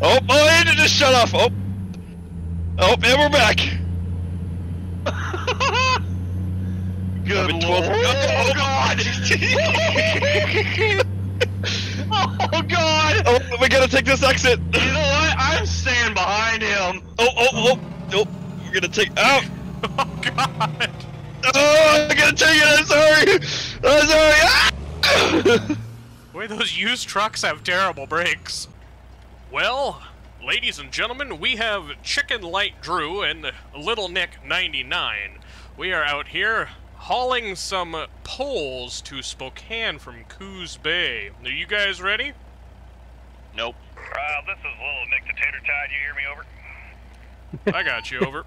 Oh, my engine just shut off. Oh. Oh, and we're back. Good lord. Oh god! oh god! Oh, we gotta take this exit. You know what? I'm staying behind him. Oh, oh, oh, oh. We're gonna take out. Oh god! Oh, I'm gonna take it. I'm sorry. I'm sorry. Ah! Boy, those used trucks have terrible brakes. Well, ladies and gentlemen, we have Chicken Light Drew and Little Nick 99. We are out here hauling some poles to Spokane from Coos Bay. Are you guys ready? Nope. Uh, this is Little Nick the Tater Tot. You hear me over? I got you over.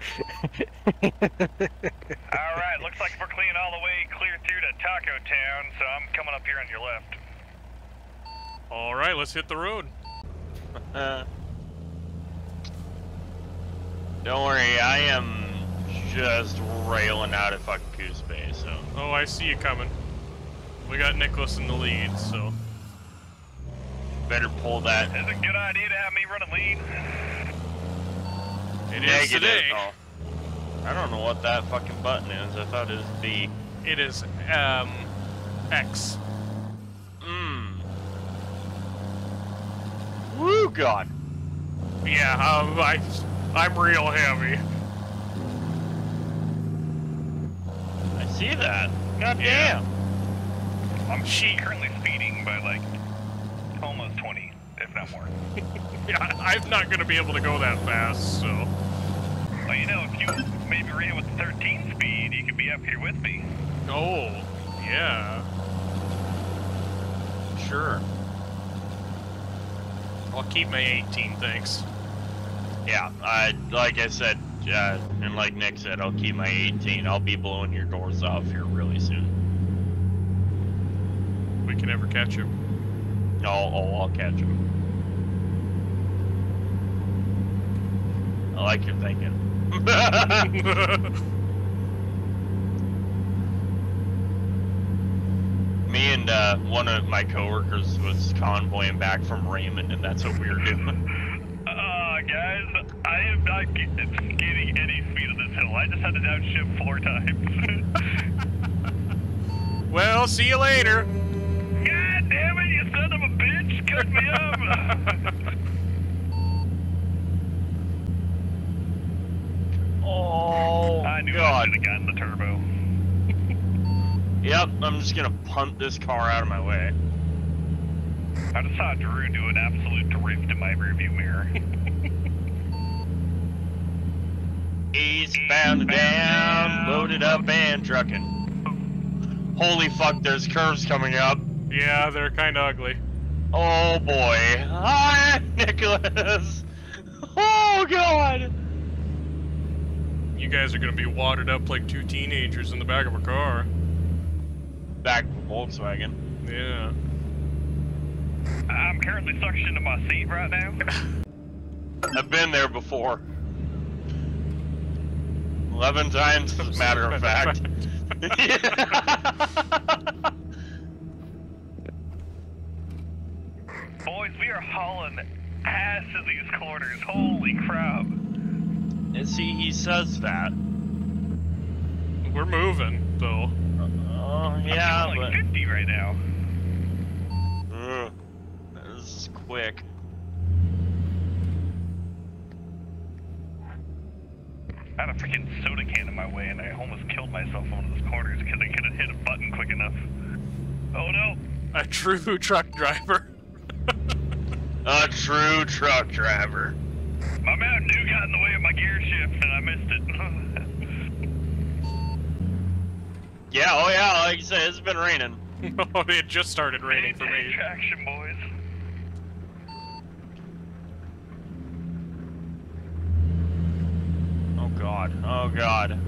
Alright, looks like we're clean all the way clear through to Taco Town, so I'm coming up here on your left. All right, let's hit the road. Uh, don't worry, I am just railing out of fucking Coos Bay, so. Oh, I see you coming. We got Nicholas in the lead, so. Better pull that. Is it a good idea to have me running lead? It is negative. today. Oh. I don't know what that fucking button is. I thought it was B. It is, um, X. God. Yeah, um, I, I'm real heavy. I see that. God Yeah. damn. I'm she currently speeding by like almost 20, if not more. Yeah, I'm not gonna be able to go that fast, so. Well, you know, if you maybe ran with 13 speed, you could be up here with me. Oh, yeah. Sure. I'll keep my 18, thanks. Yeah, I like I said, uh, and like Nick said, I'll keep my 18. I'll be blowing your doors off here really soon. We can never catch him. I'll, I'll, I'll catch him. I like your thinking. Me and uh, one of my coworkers was convoying back from Raymond, and that's what we were doing. Uh, guys, I am not ge- getting any speed on this hill. I just had to downshift four times. well, see you later. God damn it, you son of a bitch! Cut me up! oh, I knew I should have gotten the turbo. Yep, I'm just gonna punt this car out of my way. I just saw Drew do an absolute drift in my rearview mirror. Eastbound and down, loaded up and trucking. Holy fuck, there's curves coming up. Yeah, they're kind of ugly. Oh boy. Hi, Nicholas. Oh god. You guys are gonna be wadded up like two teenagers in the back of a car. Back to Volkswagen. Yeah. I'm currently sucked into my seat right now. I've been there before. Eleven times, as a matter of fact. Boys, we are hauling ass in these corners. Holy crap. and see, he says that. We're moving, though. Oh, yeah, I'm but. like 50 right now. Ugh, this is quick. I had a freaking soda can in my way and I almost killed myself in one of those corners because I couldn't hit a button quick enough. Oh no! A true truck driver. A true truck driver. My Mountain Dew got in the way of my gear shift and I missed it. Yeah, oh yeah, like you said, it's been raining. oh, it just started raining for me. traction, boys. Oh god, oh god.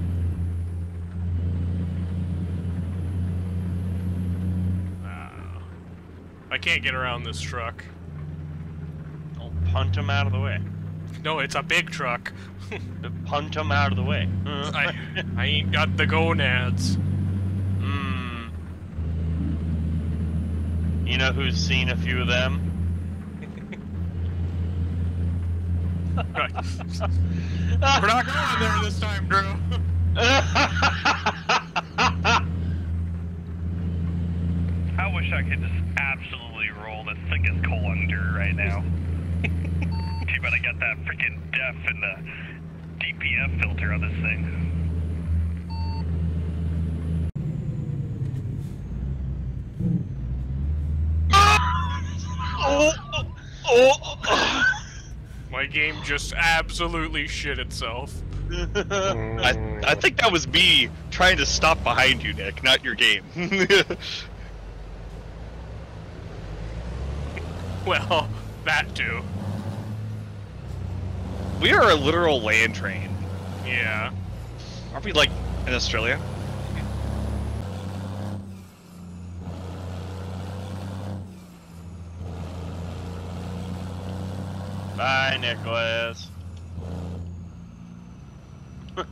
Ah. I can't get around this truck. I'll punt him out of the way. No, it's a big truck. Punt him out of the way. I, I ain't got the gonads. You know who's seen a few of them? We're not going there this time, Drew. I wish I could just absolutely roll the thickest coal on dirt right now. Too bad I got that freaking def and the DPF filter on this thing. oh, oh, My game just absolutely shit itself. I, I think that was me trying to stop behind you, Nick, not your game. Well, that too. we are a literal land train. Yeah. Aren't we like in Australia? Bye, Nicholas.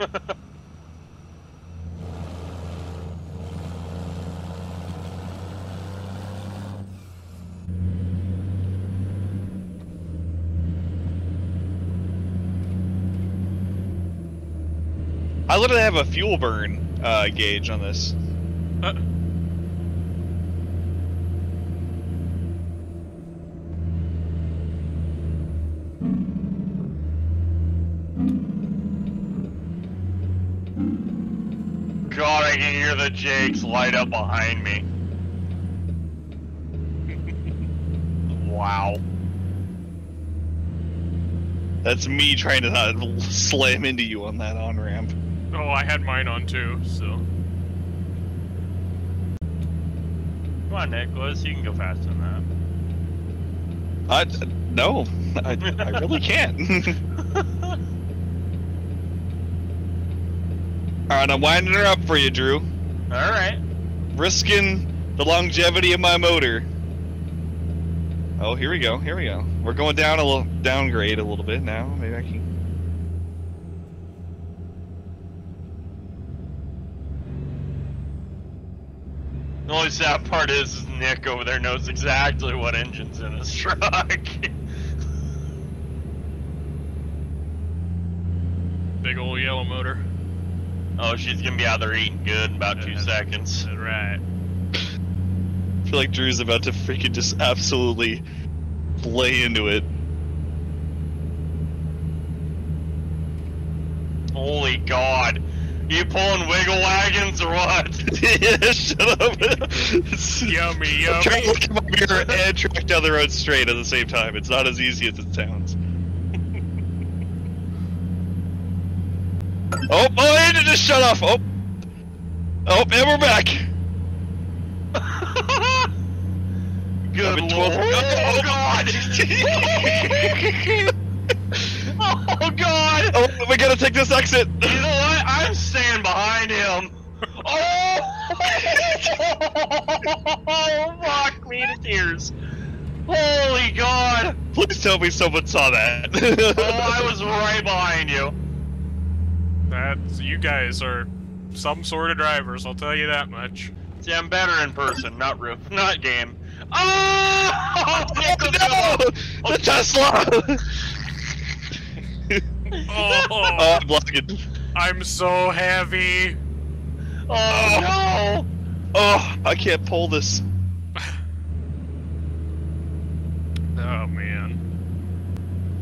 I literally have a fuel burn uh, gauge on this. Uh, God, I can hear the Jakes light up behind me. wow. That's me trying to not slam into you on that on ramp. oh, I had mine on too, so. Come on, Nicholas, you can go faster than that. I no, I, I really can't. All right, I'm winding her up for you, Drew. All right. Risking the longevity of my motor. Oh, here we go. Here we go. We're going down a little, downgrade a little bit now. Maybe I can. The only sad part is, is Nick over there knows exactly what engine's in his truck. Big old yellow motor. Oh, she's gonna be out there eating good in about two Yeah. seconds. Right. I feel like Drew's about to freaking just absolutely lay into it. Holy God. You pulling wiggle wagons or what? yeah, shut up. Yummy, I'm trying to yummy. look at my mirror and track down the road straight at the same time. It's not as easy as it sounds. Oh, my engine just shut off. Oh, oh, and we're back. Good lord. 12 Oh God. oh God. Oh, we gotta take this exit. You know what? I'm staying behind him. Oh! Fuck me to tears. Holy God! Please tell me someone saw that. Oh, I was right behind you. That's you guys are some sort of drivers. I'll tell you that much. See, I'm better in person, not real, not game. Ah! Oh! Nick, no! The Tesla! Oh, oh, I'm blocking. I'm so heavy. Oh oh, oh, I can't pull this. Oh man.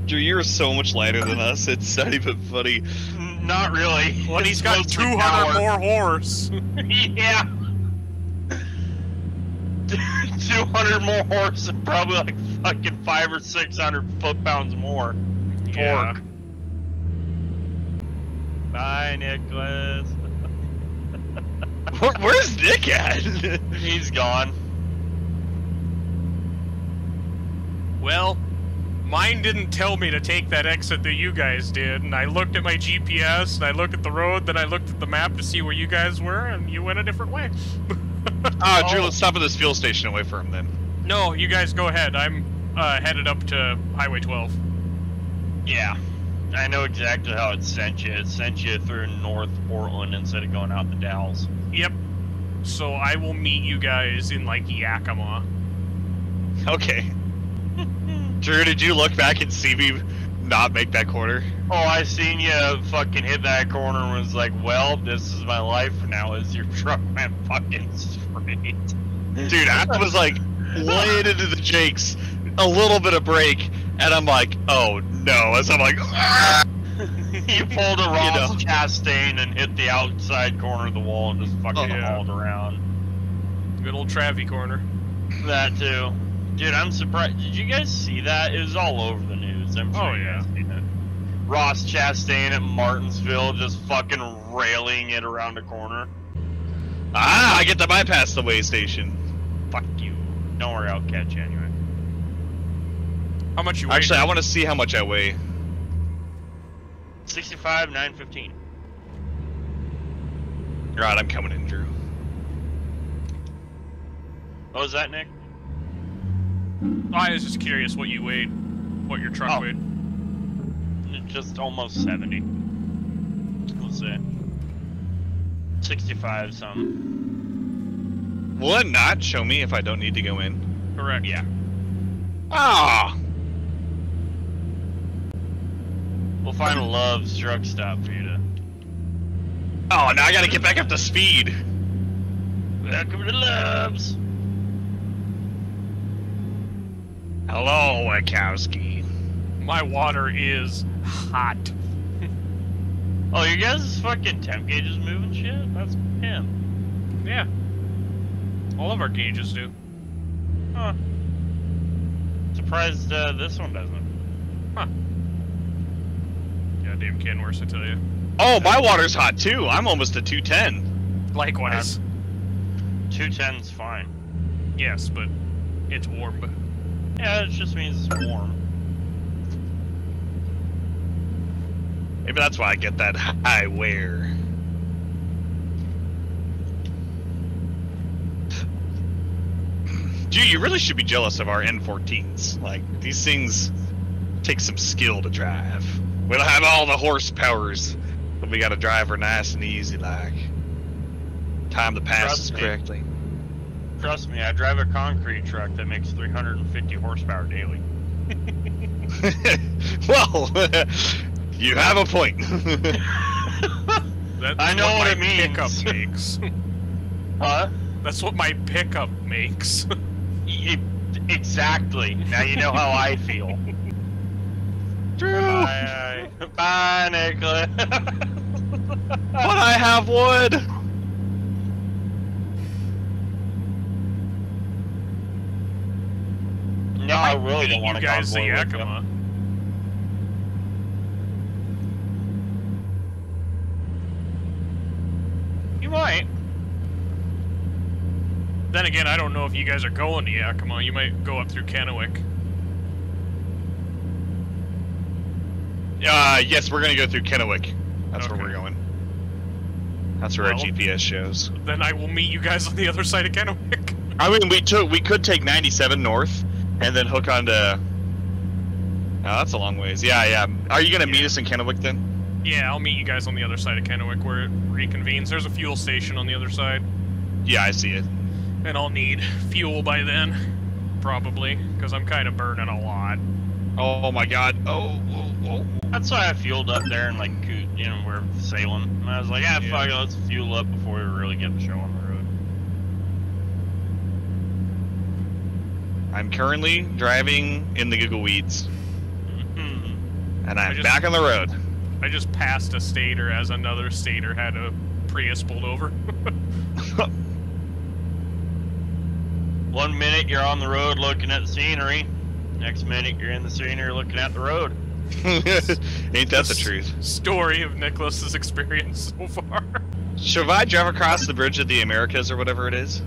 Drew, you're so much lighter than us. It's not even funny. Mm. No! Not really. It's he's got 200 power. more horse. yeah. 200 more horse and probably like fucking five or 600 foot pounds more. Yeah. Torque. Bye, Nicholas. Where, where's Nick at? He's gone. Well, mine didn't tell me to take that exit that you guys did, and I looked at my GPS, and I looked at the road, then I looked at the map to see where you guys were, and you went a different way. Ah, Drew, Oh. let's stop at this fuel station and wait for him then. no, you guys go ahead. I'm uh, headed up to Highway 12. Yeah. I know exactly how it sent you. It sent you through North Portland instead of going out the Dalles. Yep. So I will meet you guys in like Yakima. Okay. Drew, did you look back and see me not make that corner. Oh, I seen you fucking hit that corner and was like, well, this is my life now as your truck went fucking straight. Dude, I was like laying into the jakes, a little bit of brake, and I'm like, oh no. As I'm like, "Ah!" you pulled a Ross know. Chastain and hit the outside corner of the wall and just fucking Oh, yeah. hauled around. Good old Travie corner. That too. Dude, I'm surprised. Did you guys see that? It was all over the news. I'm sure Oh, yeah. Ross Chastain at Martinsville just fucking railing it around a corner. ah, I get to bypass the way station. Fuck you. Don't worry, I'll catch you anyway. How much you weigh? Actually, I want to see how much I weigh. 65, 915. Right, I'm coming in, Drew. What was that, Nick? I was just curious what you weighed, what your truck Oh. weighed. Just almost 70. What's it? 65 something. Will it not show me if I don't need to go in? Correct. Yeah. Ah, We'll find a Love's truck stop for you to. oh, now I gotta get back up to speed. Welcome to Love's. Hello, Wachowski. My water is hot. Oh, you guys' fucking temp gauge is moving shit? That's him. Yeah. All of our gauges do. Huh. Surprised uh, this one doesn't. Huh. Goddamn Kenworth, I tell you. Oh, my water's hot too. I'm almost at 210. Likewise. 210's fine. Yes, but it's warm. Yeah, it just means it's warm. Maybe that's why I get that high wear. Dude, you really should be jealous of our N14s. Like, these things take some skill to drive. We don't have all the horsepowers, but we gotta drive her nice and easy, like. Time the passes correctly. Trust me, I drive a concrete truck that makes 350 horsepower daily. well, you have a point. that's I know what, what my it means. pickup makes. Huh? that's what my pickup makes. Y- exactly. Now you know how I feel. Drew, Bye, bye, Nicholas. but I have wood. No, I really don't want to guys the convoy with you. Yakima. You might. Then again, I don't know if you guys are going to Yakima. You might go up through Kennewick. Uh, yes, we're gonna go through Kennewick. That's where we're going. That's where our GPS shows. Then I will meet you guys on the other side of Kennewick. I mean, we took we could take 97 north and then hook onto. Oh, that's a long ways. Yeah, yeah. Are you gonna meet us in Kennewick then? yeah, I'll meet you guys on the other side of Kennewick where it reconvenes. There's a fuel station on the other side, Yeah, I see it. and I'll need fuel by then, probably, because I'm kind of burning a lot. Oh my God. Oh, oh, oh. That's why I fueled up there and like, you know, we're sailing. And I was like, ah, Yeah. fuck it, let's fuel up before we really get the show on the road. I'm currently driving in the Google Weeds, Mhm. and I'm just- back on the road. I just passed a stater as another stater had a Prius pulled over. One minute you're on the road looking at the scenery. Next minute you're in the scenery looking at the road. Ain't that the truth? Story of Nicholas's experience so far. Should I drive across the bridge of the Americas or whatever it is?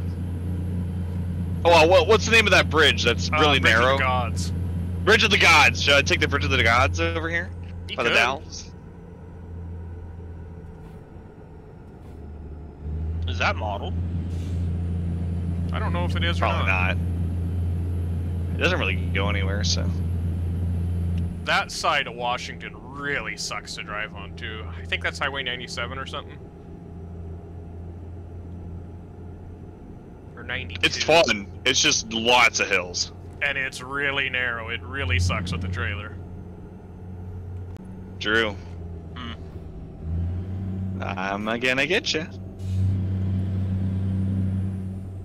Oh, well, what's the name of that bridge that's Uh, really Bridge of narrow? Gods. Bridge of the Gods. Should I take the Bridge of the Gods over here? You By the could. Dalles? Is that modeled? I don't know if it is or Probably not. not. It doesn't really go anywhere, so. That side of Washington really sucks to drive on too. I think that's Highway 97 or something. Or 92. It's fun. It's just lots of hills. And it's really narrow. It really sucks with the trailer. Drew. Hmm. I'm gonna get you.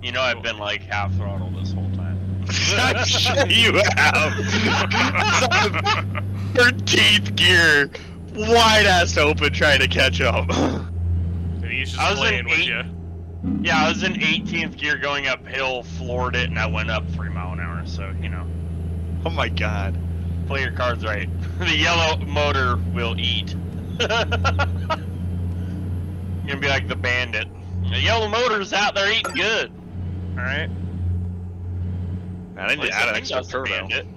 You know, I've been like half throttle this whole time. you have. 13th gear, wide ass open, trying to catch up. And he's just I was in playing with eight- you. Yeah, I was in 18th gear going uphill, floored it, and I went up three mile an hour. So you know, oh my god. play your cards right. the yellow motor will eat. You're gonna be like the bandit. The yellow motor's out there eating good. All right. I didn't add an extra turbo. bandit.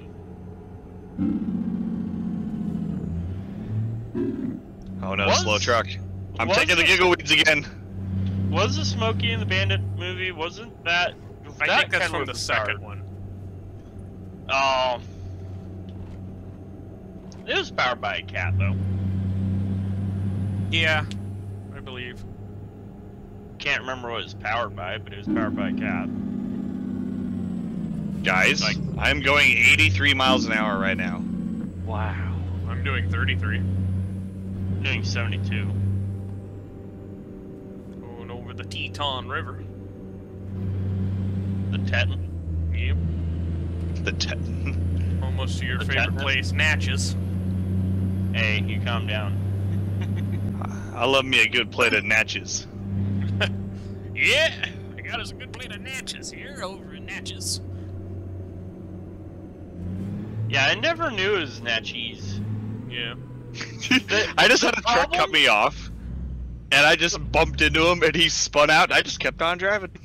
Oh no, Was- slow truck. I'm taking the giggle weeds again. Was the Smokey and the Bandit movie? Wasn't that? I that think that's from the second one. Oh. It was powered by a cat, though. Yeah, I believe. Can't remember what it was powered by, but it was powered by a cat. Guys, Like- I'm going 83 miles an hour right now. Wow. I'm doing 33. Doing 72. Going over the Tieton River. The Teton. Yep. The ten. Almost to your The favorite tetanus? place, Naches. Hey, you calm down. I love me a good plate of natchez. Yeah, I got us a good plate of Natchez here over in Naches. Yeah, I never knew it was Naches. Yeah. I just had a truck cut me off, and I just bumped into him, and he spun out, and I just kept on driving.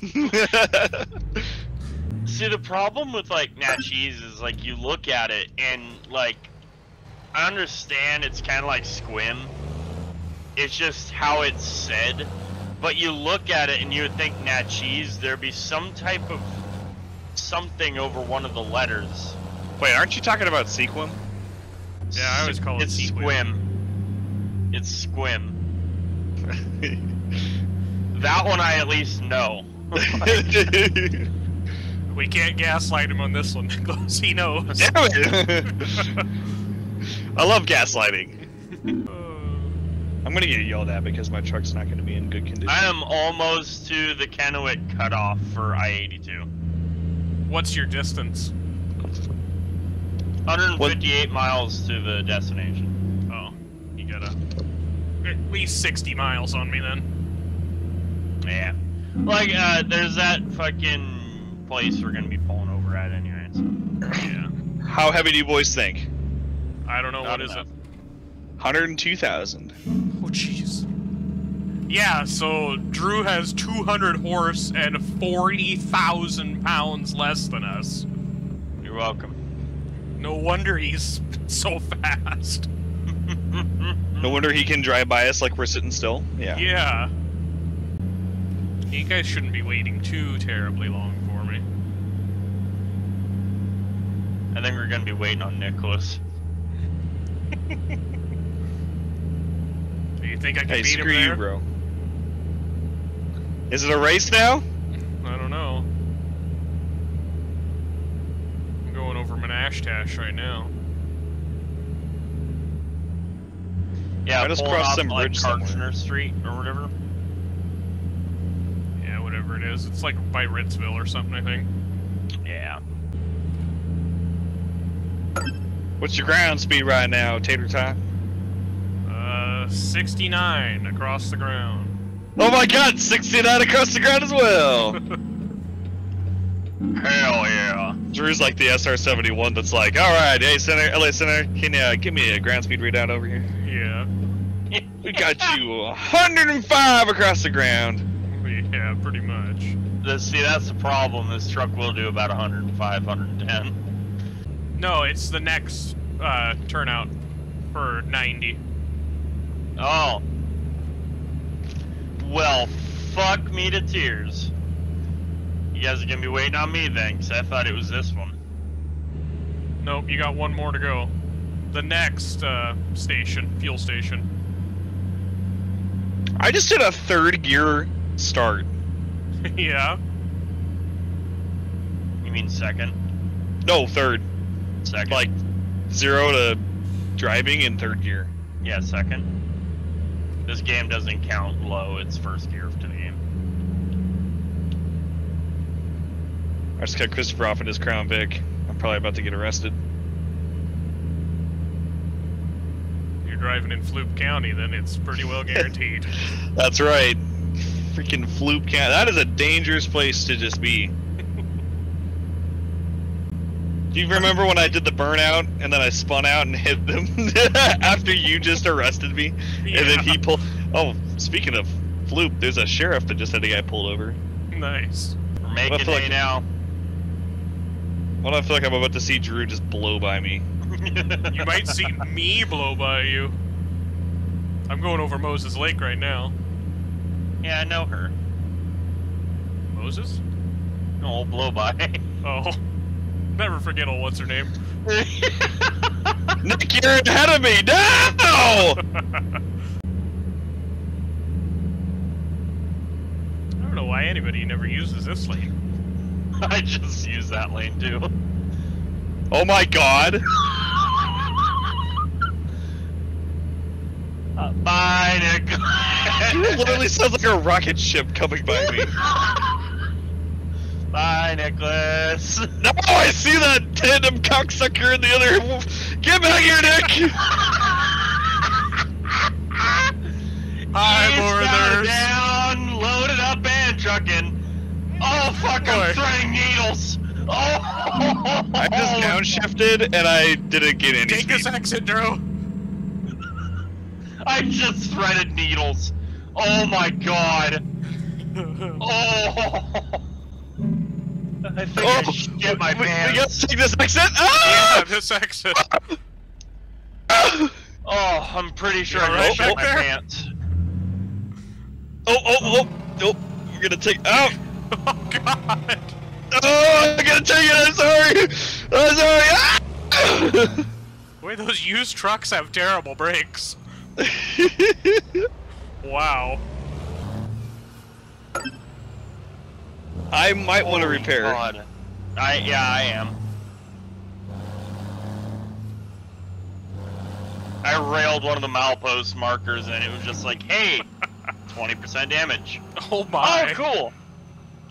See, the problem with like Naches is like you look at it and like I understand it's kind of like Squim. It's just how it's said, but you look at it and you would think Naches there'd be some type of something over one of the letters. Wait, aren't you talking about Sequim? Yeah, I always call it it's Sequim. Squim. It's Squim. That one I at least know. We can't gaslight him on this one, Nicholas. He knows. Damn it! I love gaslighting. I'm gonna get yelled at because my truck's not gonna be in good condition. I am almost to the Kennewick cutoff for I-82. what's your distance? 158 miles to the destination. Oh, you got a at least 60 miles on me then. Yeah. Like, uh, there's that fucking place we're gonna be pulling over at anyway. So. Yeah. How heavy do you boys think? I don't know Not what is enough. it. 102,000. Oh jeez. Yeah, so Drew has 200 horse and 40,000 pounds less than us. You're welcome. No wonder he's so fast. No wonder he can drive by us like we're sitting still. Yeah. Yeah. You guys shouldn't be waiting too terribly long for me. I think we're gonna be waiting on Nicholas. Do you think I can Hey, beat him screw there? you, bro. Is it a race now? I don't know. I'm going over Manastash right now. Yeah, I just pulling crossed off, some like, bridge somewhere. Street or whatever. Yeah, whatever it is. It's like by Ritzville or something, I think. Yeah. What's your ground speed right now, Tater Tot? Uh, 69 across the ground. Oh my god, 69 across the ground as well! Hell yeah. Drew's like the SR-71 that's like, alright, hey, Center, LA Center, can you uh, give me a ground speed readout over here? Yeah. We got you 105 across the ground. Yeah, pretty much. The- See, that's the problem. This truck will do about 105, 110. No, it's the next uh, turnout for 90. Oh. Well, fuck me to tears. You guys are gonna be waiting on me then, 'cause I thought it was this one. Nope, you got one more to go. The next uh, station, fuel station. I just did a third gear start. yeah. You mean second? No, third. Second. Like, zero to driving in third gear. Yeah, second. This game doesn't count low, it's first gear to the game. I just got Christopher off in his Crown Vic. I'm probably about to get arrested. You're driving in Floop County, then it's pretty well guaranteed. That's right. Freaking Floop County. That is a dangerous place to just be. Do you remember when I did the burnout and then I spun out and hit them after you just arrested me? And then he pulled. Oh, speaking of Floop, there's a sheriff that just had a guy pulled over. nice. We're making feel like- now. Why do I feel like I'm about to see Drew just blow by me? You might see me blow by you. I'm going over Moses Lake right now. yeah, I know her. Moses? Oh, blow by. Oh. Never forget old what's her name. Nick, you're ahead of me! No! I don't know why anybody never uses this lane. I just use that lane too. Oh my god! Uh, bye, Nick. Drew literally sounds like a rocket ship coming by me. Bye, Nicholas. No, I see that tandem cocksucker in the other. Get back here, Nick! Hi, East, Down, loaded up and trucking. Oh fuck! Boy. I'm throwing needles. Oh! I just downshifted and I didn't get any. Take this exit, Drew. I just threaded needles. Oh my god. Oh. I think I shit my we, we gotta take this exit. yeah, Ah! this exit. oh, Oh, I'm pretty sure You I alright just back shit my there? pants. oh, oh, oh! We're gonna take. Oh, oh, God. oh! I'm gonna take it. I'm sorry. I'm sorry. Ah! Boy, those used trucks have terrible brakes. Wow. I might want to repair. God. I yeah, I am. I railed one of the milepost markers and it was just like, hey, 20% damage. Oh, oh my. Oh, cool.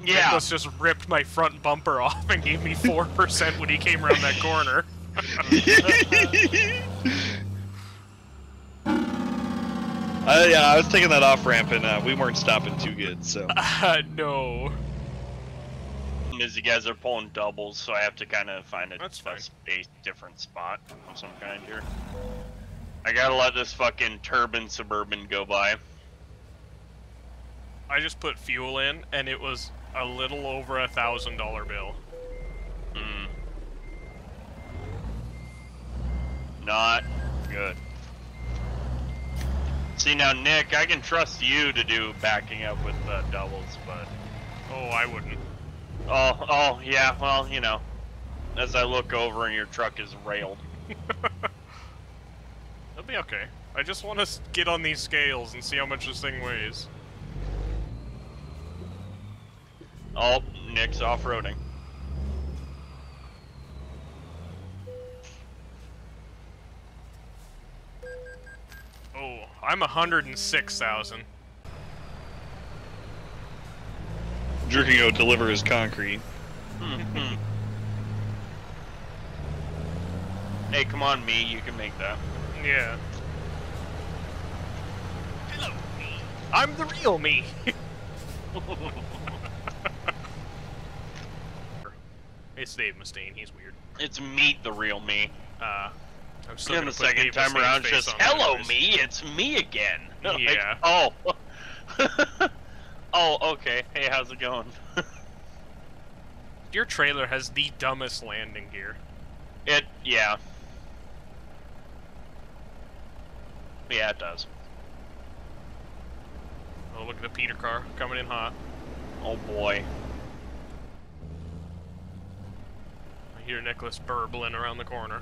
Yeah. Nicholas just ripped my front bumper off and gave me 4% when he came around that corner. Uh, yeah, I was taking that off ramp and uh, we weren't stopping too good, so. Uh, no. Is you guys are pulling doubles, so I have to kind of find a, That's a space different spot of some kind here. I gotta let this fucking turbine suburban go by. I just put fuel in and it was a little over a thousand dollar bill. Mm. Not good. See now, Nick, I can trust you to do backing up with uh, doubles, but Oh, I wouldn't. oh, oh yeah, well, you know, as I look over and your truck is railed. It'll be okay. I just want to get on these scales and see how much this thing weighs. Oh, Nick's off-roading. Oh, I'm 106,000. Drew can go deliver his concrete. Hey, come on, me, you can make that. Yeah. Hello, me. I'm the real me. it's Dave Mustaine. He's weird. It's meet the real me. Uh, I'm still gonna the second time around, just hello me, it's me again. Like, Yeah. oh. oh, okay. Hey, how's it going? Your trailer has the dumbest landing gear. it, yeah. Yeah, it does. Oh, look at the Peter car coming in hot. Oh boy. I hear Nicholas burbling around the corner.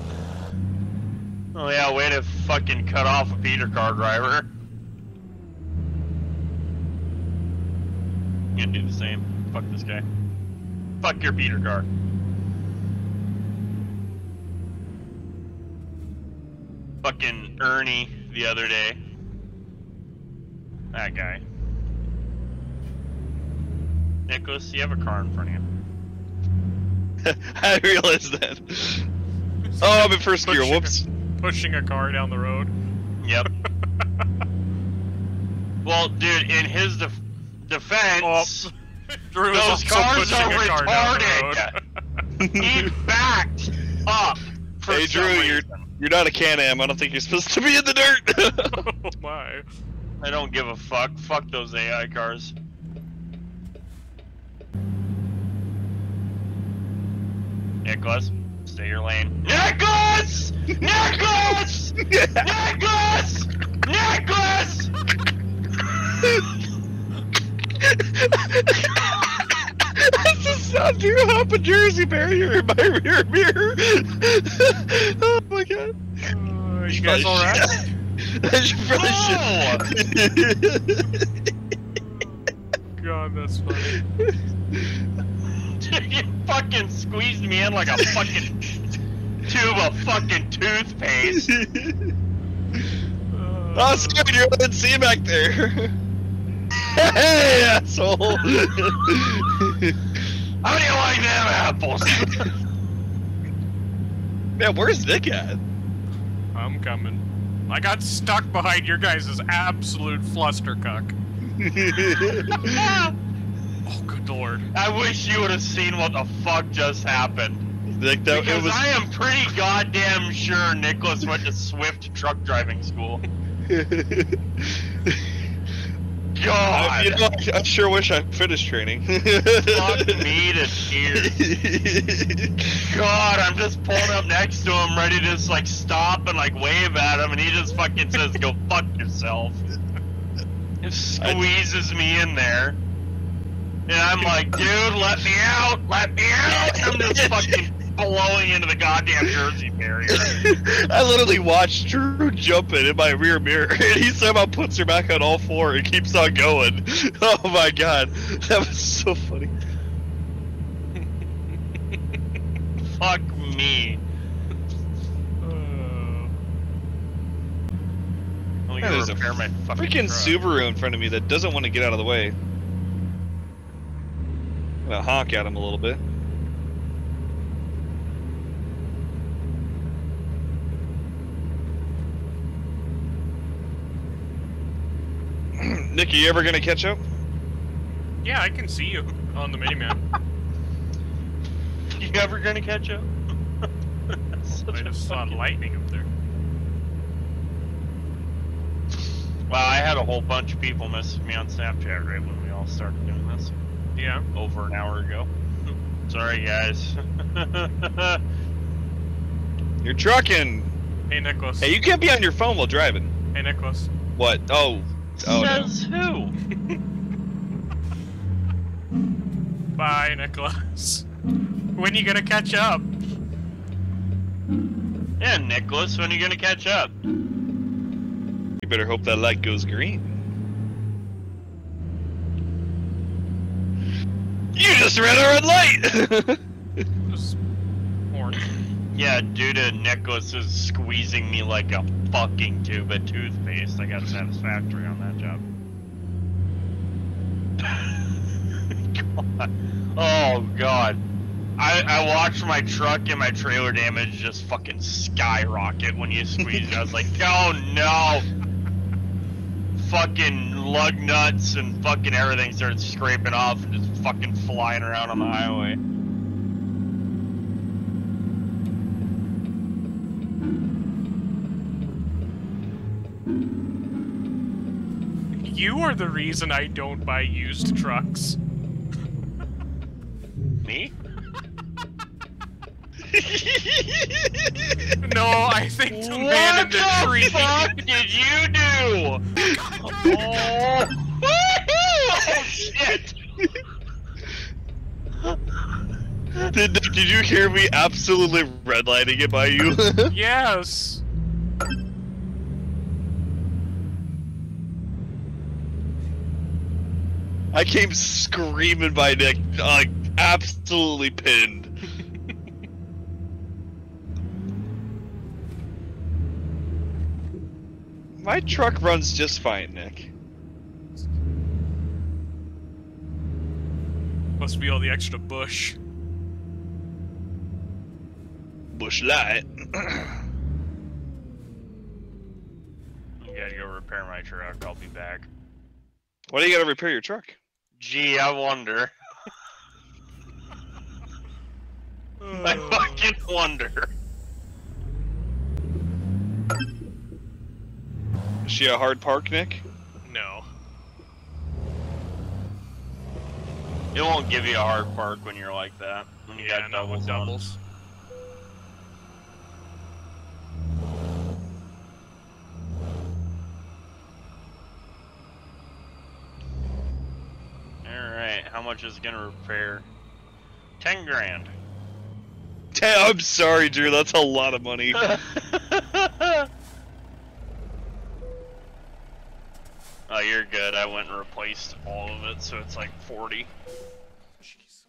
oh yeah, way to fucking cut off a Peter car driver. You gonna do the same? Fuck this guy. Fuck your Peter car. Fucking Ernie the other day. That guy. Nicholas, you have a car in front of you. I realized that. Oh, I'm in first gear. Whoops. Pushing a car down the road. Yep. well, dude, in his def- defense, oh. Drew Those cars are car retarded. he backed up. For Hey, some Drew, you're you're not a Can-Am. I don't think you're supposed to be in the dirt. oh my. I don't give a fuck. Fuck those AI cars. Nicholas, stay your lane. Nicholas! Nicholas! Nicholas! Nicholas! That's the sound you hop a Jersey barrier in my rear mirror. oh my god. Uh, you guys alright? I should probably should. God, that's funny. you fucking squeezed me in like a fucking tube of fucking toothpaste. Uh, oh, Scott, you're on C back there. hey, asshole. How do you like them apples? Man, where's Nick at? I'm coming. I got stuck behind your guys' absolute flustercuck. Oh, good lord. I wish you would have seen what the fuck just happened. Nick, that, it Because was. I am pretty goddamn sure Nicholas went to Swift truck driving school. God, I, you know, I, I sure wish I finished training. fuck me to tears. God, I'm just pulling up next to him, ready to just like stop and like wave at him, and he just fucking says, "Go fuck yourself." It squeezes me in there, and I'm like, "Dude, let me out! Let me out!" I'm just fucking blowing into the goddamn Jersey barrier. I literally watched Drew jumping in my rear mirror, and he somehow puts her back on all four and keeps on going. Oh my god, that was so funny. Fuck me. Me Yeah, there's a repair my fucking Freaking truck. Subaru in front of me that doesn't want to get out of the way. I'm gonna honk at him a little bit. Nicky, you ever gonna catch up? yeah, I can see you on the minimap. You ever gonna catch up? Such I a just saw lightning up there. Wow, I had a whole bunch of people message me on Snapchat right when we all started doing this Yeah. over an hour ago. Sorry, guys. You're trucking. Hey, Nicholas. Hey, you can't be on your phone while driving. Hey, Nicholas. What? Oh. Oh no. Says who? Bye, Nicholas. When are you gonna catch up? Yeah, Nicholas, when are you gonna catch up? You better hope that light goes green. You just ran a red light! Orange. Yeah, due to Nicholas is squeezing me like a fucking tube of toothpaste, I got satisfactory on that job. God. Oh god. I, I watched my truck and my trailer damage just fucking skyrocket when you squeezed it. I was like, oh no! Fucking lug nuts and fucking everything started scraping off and just fucking flying around on the highway. You are the reason I don't buy used trucks. Me? No, I think the man in What the the tree. fuck did you do? Oh, oh shit! Did, did you hear me absolutely redlining it by you? yes. I came screaming by Nick, like absolutely pinned. My truck runs just fine, Nick. Must be all the extra Busch. Busch Light. I gotta go repair my truck. I'll be back. Why do you gotta repair your truck? Gee, I wonder. I fucking wonder. Is she a hard park, Nick? No. It won't give you a hard park when you're like that. When you Yeah, got not with doubles. doubles. Alright, how much is it gonna repair? Ten grand. Damn, I'm sorry, Drew. That's a lot of money. oh, you're good. I went and replaced all of it, so it's like 40. Jeez.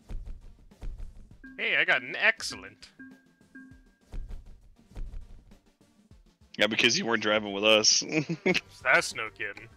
Hey, I got an excellent. yeah, because you weren't driving with us. That's no kidding.